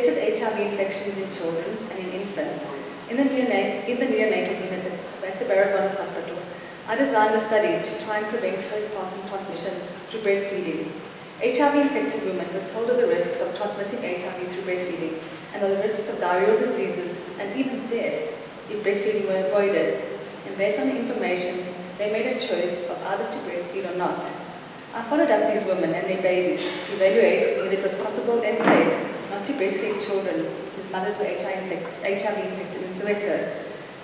with HIV infections in children and in infants, in the, neonat in the neonatal unit at the Baragwanath Hospital, I designed a study to try and prevent postpartum transmission through breastfeeding. HIV-infected women were told of the risks of transmitting HIV through breastfeeding and of the risks of diarrheal diseases and even death if breastfeeding were avoided. And based on the information, they made a choice of either to breastfeed or not. I followed up these women and their babies to evaluate whether it was possible and safe to breastfeed children whose mothers were HIV infected in Soweto.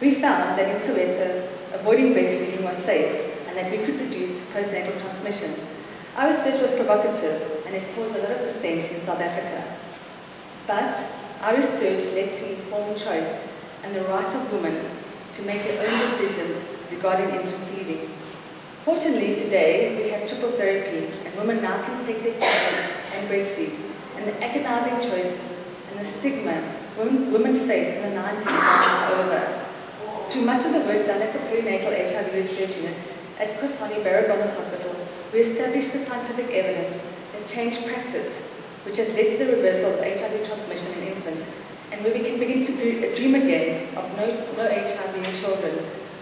We found that in Soweto, avoiding breastfeeding was safe and that we could reduce postnatal transmission. Our research was provocative and it caused a lot of dissent in South Africa. But our research led to informed choice and the right of women to make their own decisions regarding infant feeding. Fortunately, today we have triple therapy and women now can take their infant and breastfeed. And the agonizing choices and the stigma women, women faced in the 90s are over. Through much of the work done at the Perinatal HIV Research Unit at Chris Hani Baragwanath Hospital, we established the scientific evidence that changed practice, which has led to the reversal of HIV transmission in infants, and where we can begin to dream again of no, no HIV in children,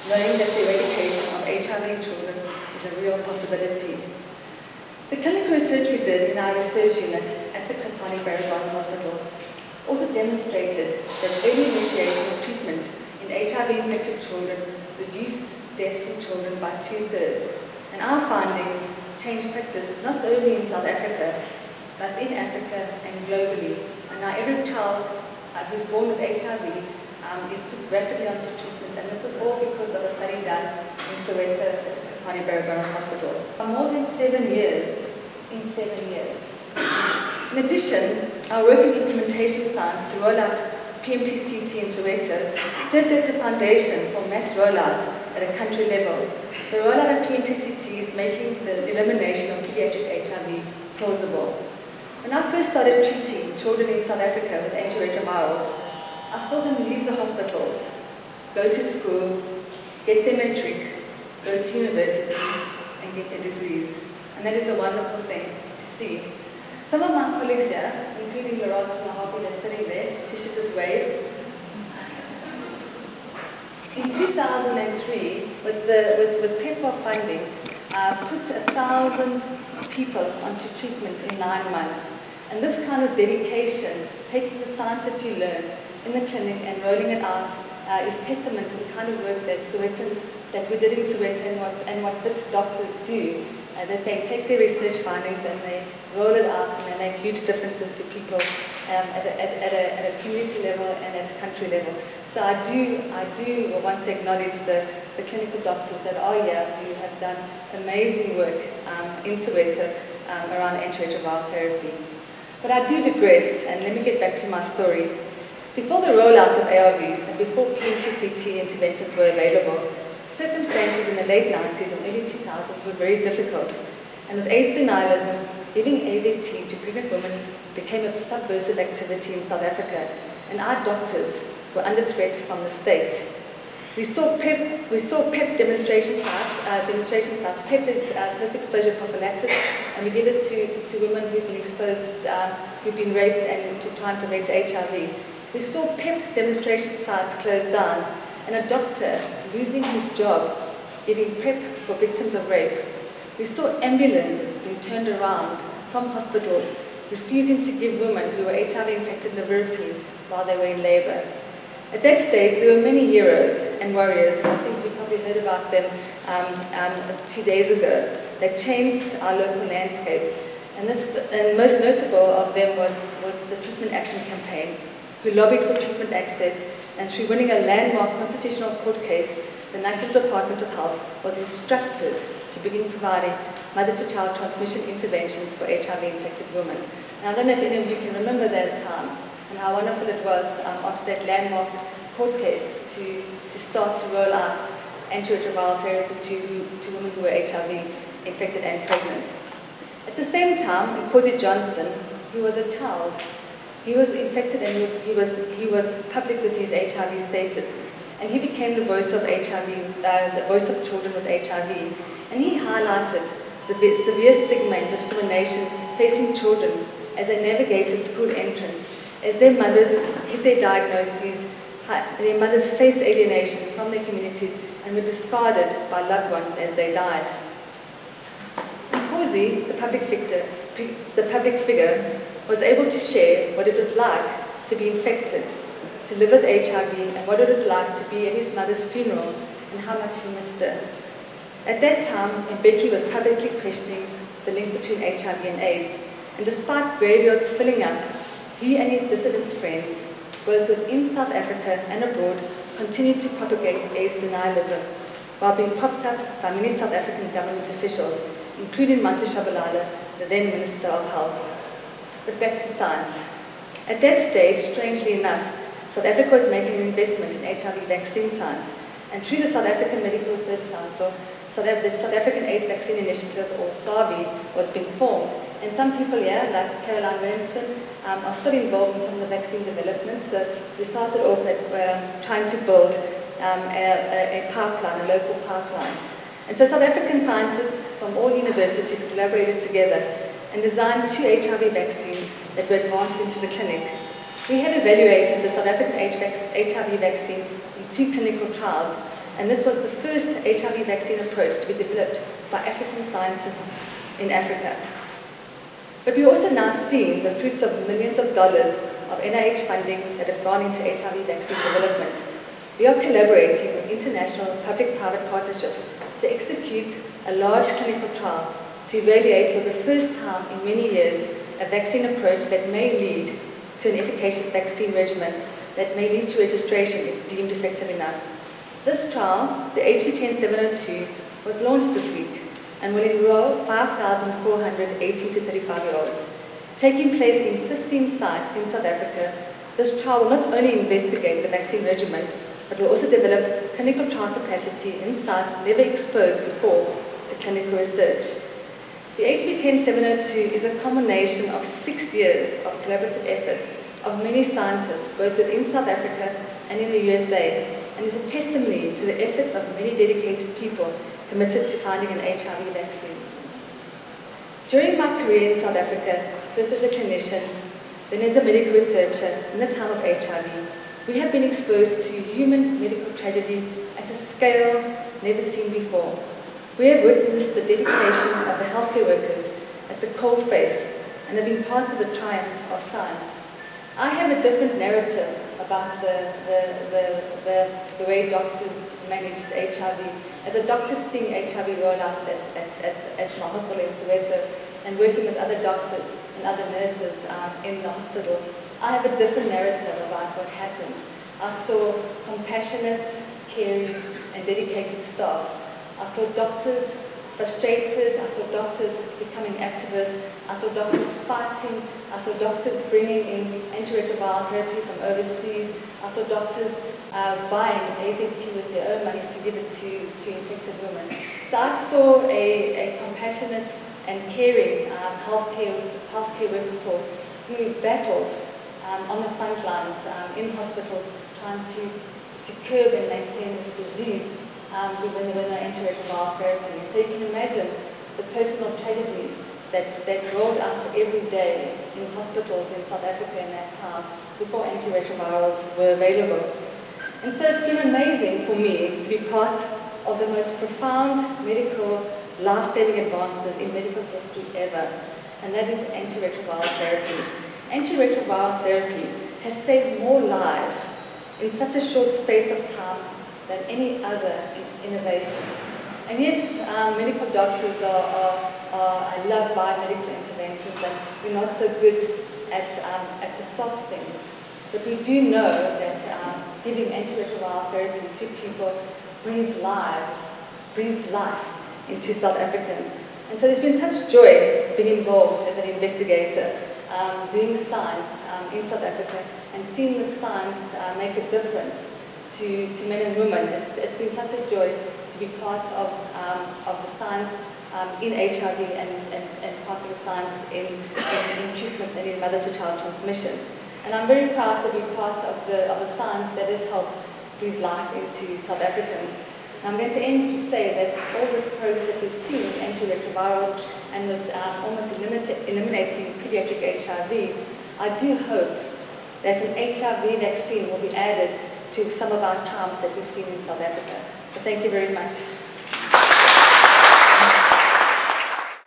knowing that the eradication of HIV in children is a real possibility. The clinical research we did in our research unit the Hani Baragwanath Hospital also demonstrated that early initiation of treatment in HIV-infected children reduced deaths in children by two-thirds. And our findings changed practice not only in South Africa, but in Africa and globally. And now every child uh, who's born with HIV um, is put rapidly onto treatment, and this is all because of a study done in Soweto at Chris Hani Baragwanath Hospital. For more than seven years, in seven years. In addition, our work in implementation science to roll out PMTCT in Soweto served as the foundation for mass rollout at a country level. The rollout of PMTCT is making the elimination of pediatric HIV plausible. When I first started treating children in South Africa with antiretrovirals, I saw them leave the hospitals, go to school, get their matric, go to universities, and get their degrees. And that is a wonderful thing to see. Some of my colleagues here, including Laurent Mahabi that's sitting there, she should just wave. In 2003, with, the, with, with funding, uh, put a thousand people onto treatment in nine months. And this kind of dedication, taking the science that you learn in the clinic and rolling it out, uh, is testament to the kind of work that Sowetan, that we did in Soweto and what, and what Wits doctors do uh, that they take their research findings and they roll it out and they make huge differences to people um, at, a, at, a, at, a, community level and at a country level. So I do, I do want to acknowledge the, the clinical doctors that are here who have done amazing work um, in Soweto um, around antiretroviral therapy. But I do digress, and let me get back to my story. Before the rollout of ARVs and before PMTCT interventions were available, Circumstances in the late 90s and early 2000s were very difficult, and with AIDS denialism, giving AZT to pregnant women became a subversive activity in South Africa, and our doctors were under threat from the state. We saw PEP, we saw PEP demonstration sites, uh, demonstration sites. PEP is uh, post-exposure prophylaxis, and we give it to, to women who've been exposed, uh, who've been raped, and to try and prevent HIV. We saw PEP demonstration sites closed down, and a doctor losing his job giving PEP for victims of rape. We saw ambulances being turned around from hospitals refusing to give women who were HIV infected Nevirapine while they were in labor. At that stage, there were many heroes and warriors, I think we probably heard about them um, um, two days ago, that changed our local landscape. And, this, and most notable of them was, was the Treatment Action Campaign, who lobbied for treatment access and through winning a landmark constitutional court case, the National Department of Health was instructed to begin providing mother-to-child transmission interventions for HIV-infected women. Now, I don't know if any of you can remember those times and how wonderful it was um, after that landmark court case to, to start to roll out antiretroviral therapy to, to women who were HIV infected and pregnant. At the same time, Nkosi Johnson, who was a child he was infected and he was, he was, he was public with his HIV status. And he became the voice of HIV, uh, the voice of children with HIV. And he highlighted the severe stigma and discrimination facing children as they navigated school entrance as their mothers hit their diagnoses, their mothers faced alienation from their communities and were discarded by loved ones as they died. Nkosi, the the public figure, was able to share what it was like to be infected, to live with HIV, and what it was like to be at his mother's funeral and how much he missed her. At that time, Mbeki was publicly questioning the link between HIV and AIDS, and despite graveyards filling up, he and his dissident friends, both within South Africa and abroad, continued to propagate AIDS denialism, while being propped up by many South African government officials, including Manto Tshabalala, the then Minister of Health. But back to science. At that stage, strangely enough, South Africa was making an investment in HIV vaccine science, and through the South African Medical Research Council, the South African AIDS Vaccine Initiative, or SAAVI, was being formed. And some people here, like Carolyn Williamson, um, are still involved in some of the vaccine development. So we started off at um, trying to build um, a, a, pipeline, a local pipeline. And so South African scientists from all universities collaborated together and designed two HIV vaccines that were advanced into the clinic. We have evaluated the South African HIV vaccine in two clinical trials and this was the first HIV vaccine approach to be developed by African scientists in Africa. But we're also now seeing the fruits of millions of dollars of NIH funding that have gone into HIV vaccine development. We are collaborating with international public-private partnerships to execute a large clinical trial to evaluate for the first time in many years a vaccine approach that may lead to an efficacious vaccine regimen that may lead to registration if deemed effective enough. This trial, the HVTN 702, was launched this week and will enroll 5,400 18 to 35 year olds. Taking place in 15 sites in South Africa, this trial will not only investigate the vaccine regimen, but will also develop clinical trial capacity in sites never exposed before to clinical research. The HVTN 702 is a combination of six years of collaborative efforts of many scientists, both within South Africa and in the USA, and is a testimony to the efforts of many dedicated people committed to finding an HIV vaccine. During my career in South Africa, first as a clinician, then as a medical researcher in the time of HIV, we have been exposed to human medical tragedy at a scale never seen before. We have witnessed the dedication of the healthcare workers at the cold face and have been part of the triumph of science. I have a different narrative about the, the, the, the, the way doctors managed HIV. As a doctor seeing HIV roll out at, at, at, at my hospital in Soweto and working with other doctors and other nurses um, in the hospital, I have a different narrative about what happened. I saw compassionate, caring, and dedicated staff. I saw doctors frustrated. I saw doctors becoming activists. I saw doctors fighting. I saw doctors bringing in antiretroviral therapy from overseas. I saw doctors uh, buying AZT with their own money to give it to, to infected women. So I saw a, a compassionate and caring um, healthcare, healthcare workforce who battled um, on the front lines um, in hospitals trying to, to curb and maintain this disease um, retroviral therapy. And so you can imagine the personal tragedy that, that rolled out every day in hospitals in South Africa in that time before antiretrovirals were available. And so it's been amazing for me to be part of the most profound medical life-saving advances in medical history ever, and that is antiretroviral therapy. Antiretroviral therapy has saved more lives in such a short space of time than any other innovation. And yes, um, medical doctors are, are, are, I love biomedical interventions and we're not so good at, um, at the soft things. But we do know that um, giving antiretroviral therapy to people brings lives, brings life into South Africans. And so there's been such joy being involved as an investigator, um, doing science um, in South Africa and seeing the science uh, make a difference to, to men and women. It's, it's been such a joy to be part of, um, of the science um, in HIV and, and, and part of the science in, in, in treatment and in mother-to-child transmission. And I'm very proud to be part of the, of the science that has helped breathe life into South Africans. And I'm going to end to say that all this progress that we've seen with antiretrovirals and with um, almost eliminating pediatric HIV, I do hope that an HIV vaccine will be added to some of our trials that we've seen in South Africa. So thank you very much.